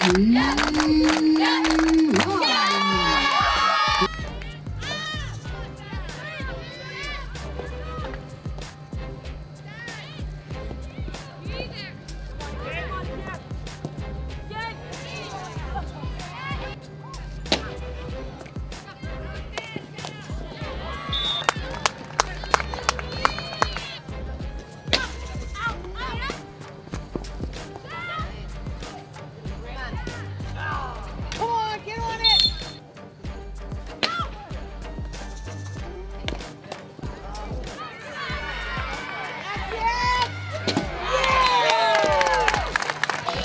Mm.